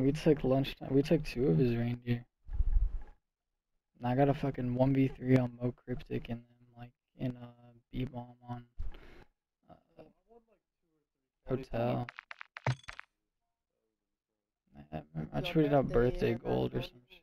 And we took lunchtime. We took two of his reindeer. And I got a fucking 1v3 on Mo Cryptic and then like in a B bomb on uh, hotel. I, I tweeted out birthday gold or some shit.